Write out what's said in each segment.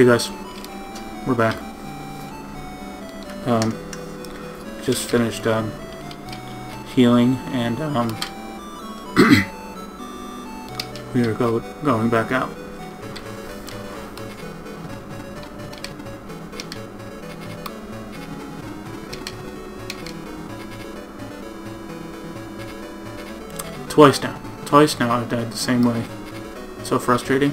Hey guys, we're back. Um, just finished um, healing and um, we are go going back out. Twice now. Twice now I've died the same way. So frustrating.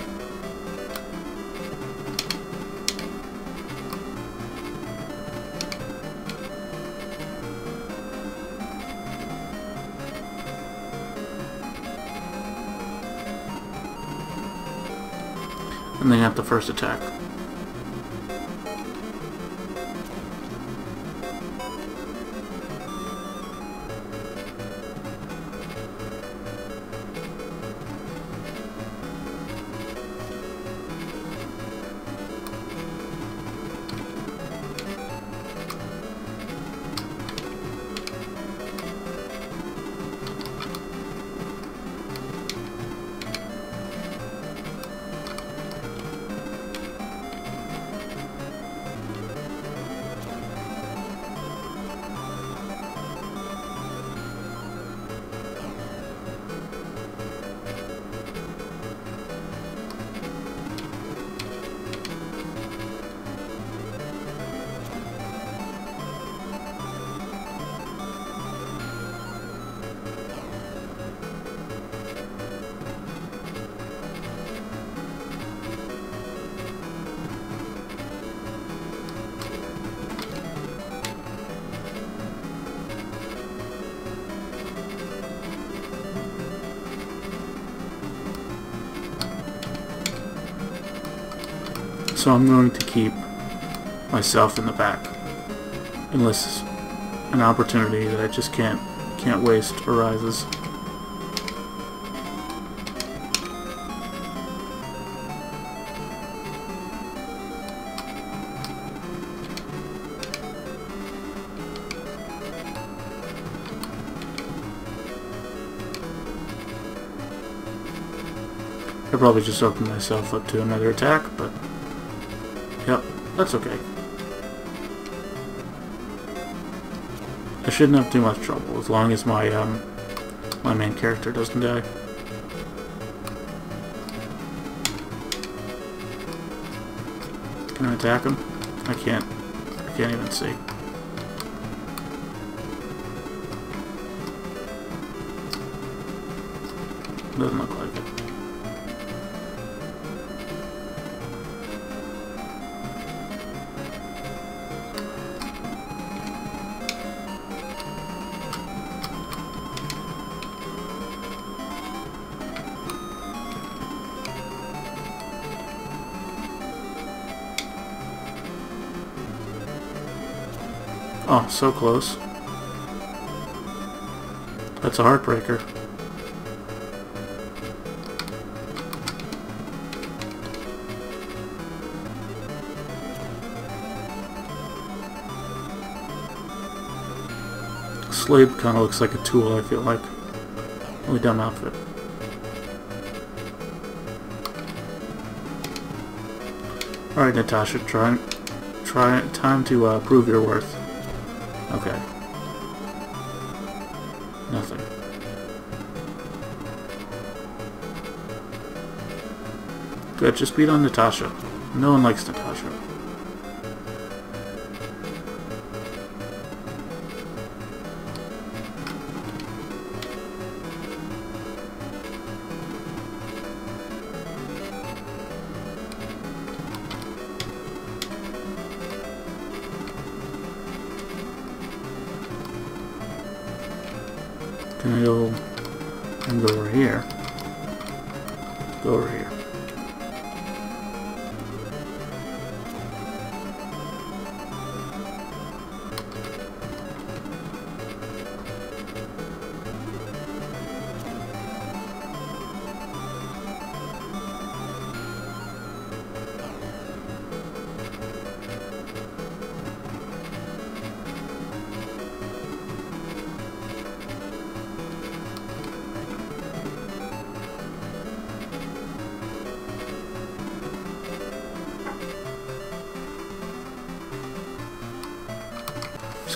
And then at the first attack. So I'm going to keep myself in the back. Unless an opportunity that I just can't can't waste arises. I probably just opened myself up to another attack, but that's okay. I shouldn't have too much trouble as long as my um my main character doesn't die. Can I attack him? I can't. I can't even see. Doesn't look like Oh, so close. That's a heartbreaker. Slade kind of looks like a tool, I feel like. Really dumb outfit. Alright, Natasha, try, try, time to uh, prove your worth. Okay. Nothing. Good, just beat on Natasha. No one likes Natasha. And go over here? Go over here.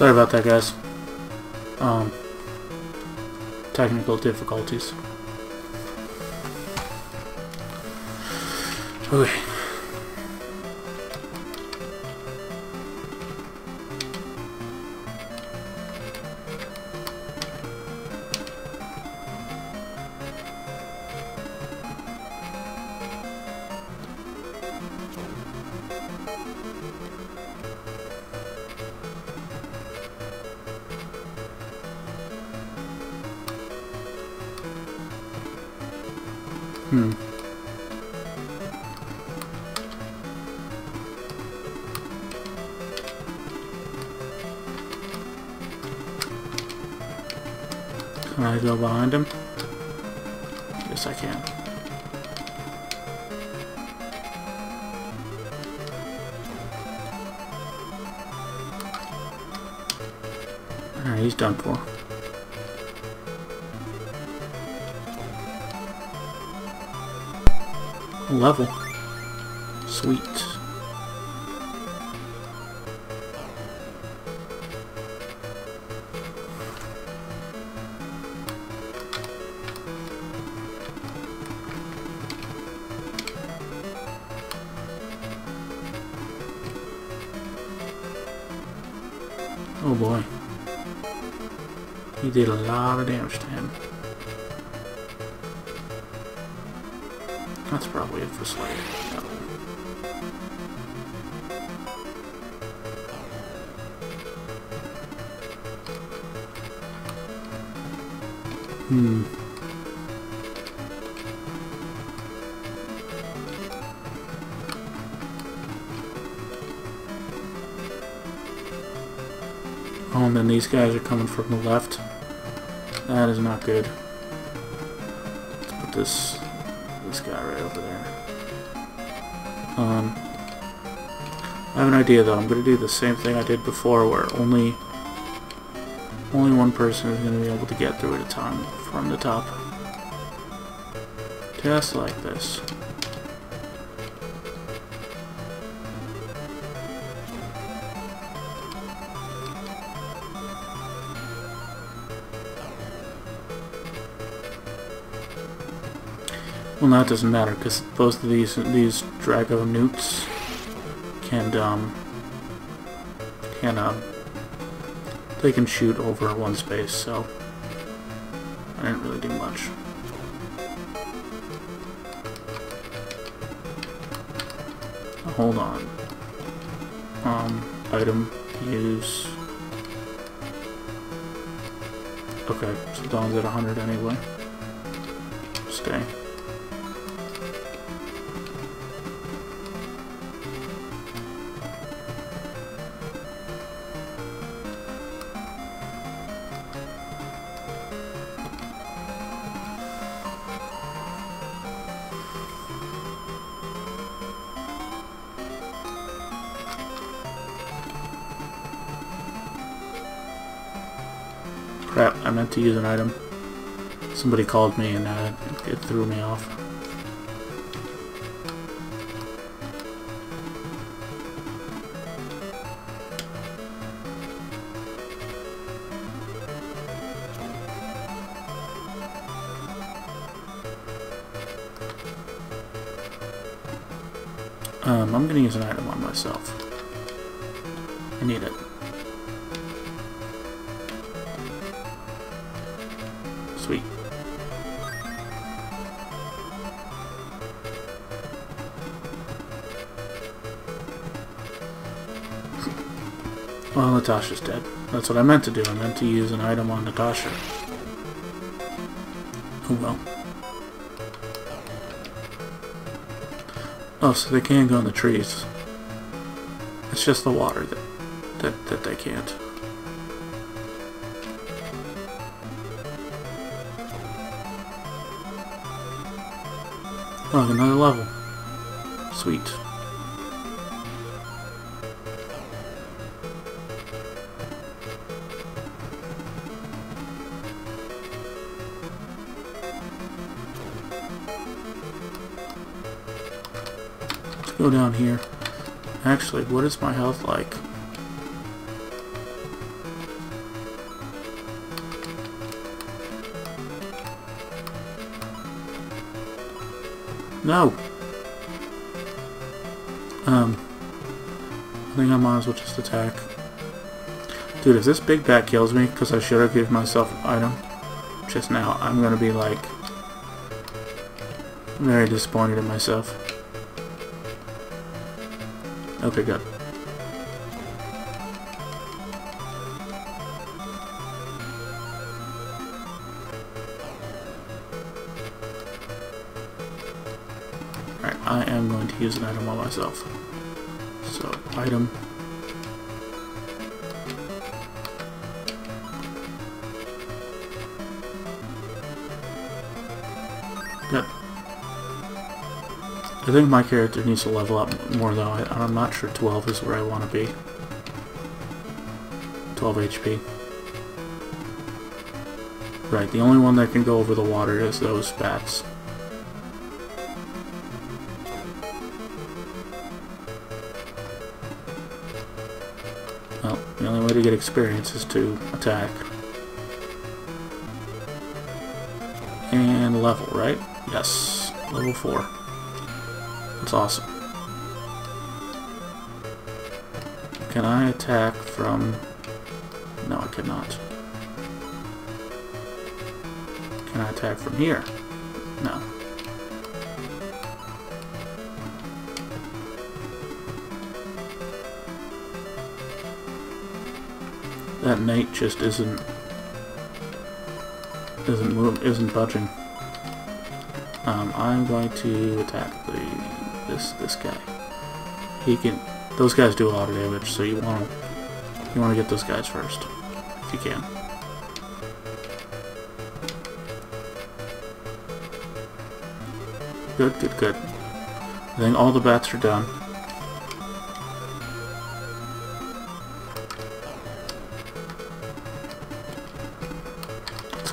Sorry about that, guys. Um, technical difficulties. Okay. Hmm. Can I go behind him? Yes, I can. Alright, he's done for. Level. Sweet. Oh boy. He did a lot of damage to him. That's probably it for Slade. No. Hmm. Oh, and then these guys are coming from the left. That is not good. Let's put this this guy right over there. Um, I have an idea though. I'm going to do the same thing I did before where only only one person is going to be able to get through at a time from the top. Just like this. Well, now it doesn't matter because both of these these Dragonewts can um can um they can shoot over one space, so I didn't really do much. Hold on. Um, item, use. Okay, so Dawn's at 100 anyway. Stay. Crap, I meant to use an item. Somebody called me and uh, it threw me off. Um, I'm gonna use an item on myself. I need it. Sweet. Well, Natasha's dead. That's what I meant to do. I meant to use an item on Natasha. Oh well. Oh, so they can't go in the trees. It's just the water that that, that they can't. Oh, another level. Sweet. Let's go down here. Actually, what is my health like? No! Um, I think I might as well just attack. Dude, if this big bat kills me, because I should have given myself an item just now, I'm going to be like very disappointed in myself. Okay, good. I am going to use an item on myself. So, item. Good. I think my character needs to level up more though. I, I'm not sure 12 is where I want to be. 12 HP. Right, the only one that can go over the water is those bats. Way to get experience is to attack. And level, right? Yes, level 4. That's awesome. Can I attack from... No, I cannot. Can I attack from here? No. That knight just isn't isn't isn't budging. Um, I'm going to attack the this this guy. He can those guys do a lot of damage, so you want to you want to get those guys first if you can. Good, good, good. I think all the bats are done.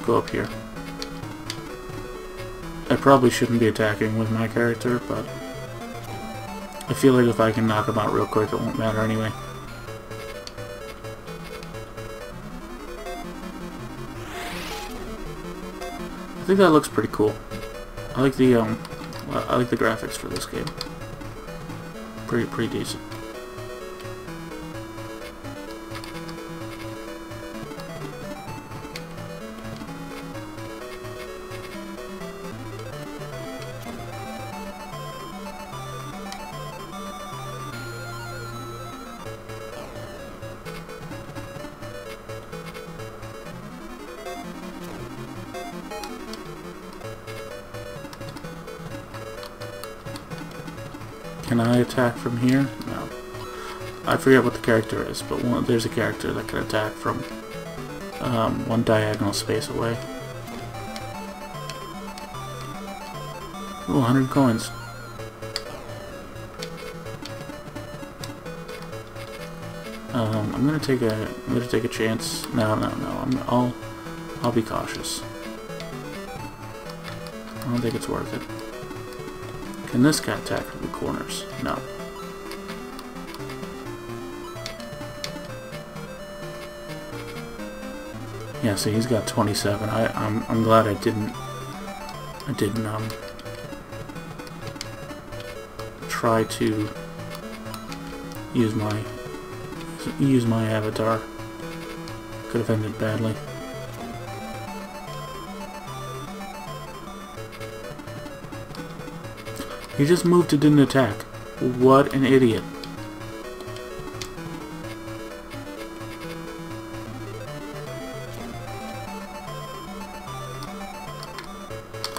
Go up here. I probably shouldn't be attacking with my character, but I feel like if I can knock him out real quick, it won't matter anyway. I think that looks pretty cool. I like the um, I like the graphics for this game. Pretty pretty decent. Can I attack from here? No. I forget what the character is, but one, there's a character that can attack from um, one diagonal space away. Ooh, 100 coins. Um, I'm gonna take a, I'm gonna take a chance. No, no, no. I'm, I'll, I'll be cautious. I don't think it's worth it. Can this guy attack from the corners? No. Yeah, see, he's got 27. I, I'm, I'm glad I didn't, I didn't, um, try to use my, use my avatar. Could have ended badly. He just moved to didn't attack. What an idiot.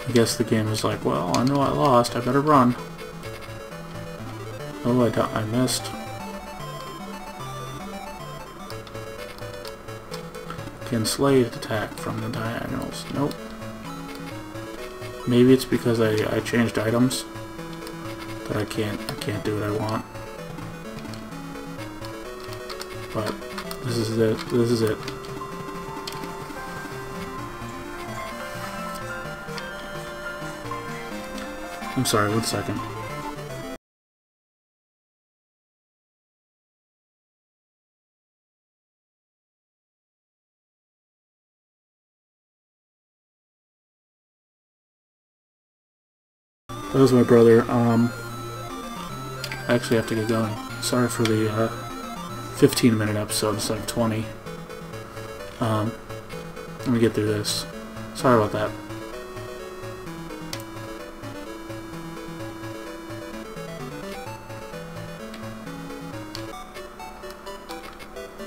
I guess the game is like, well, I know I lost, I better run. Oh, I, got, I missed. Can Slade attack from the diagonals? Nope. Maybe it's because I, I changed items but I can't I can't do what I want. But this is it. This is it. I'm sorry, one second. that was my brother. Um, Actually have to get going. Sorry for the uh, 15 minute episode instead of 20. Um, let me get through this. Sorry about that.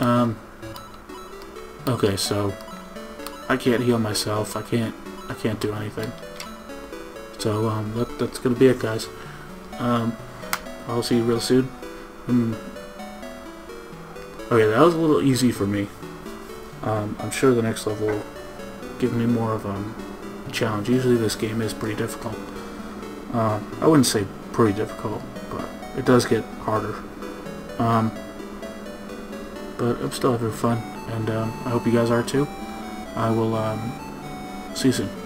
Um, okay, so I can't heal myself. I can't, I can't do anything. So, um, that, that's gonna be it, guys. Um, I'll see you real soon. Um, okay, that was a little easy for me. Um, I'm sure the next level will give me more of um, a challenge. Usually this game is pretty difficult. Uh, I wouldn't say pretty difficult, but it does get harder. Um, but I'm still having fun, and um, I hope you guys are too. I will um, see you soon.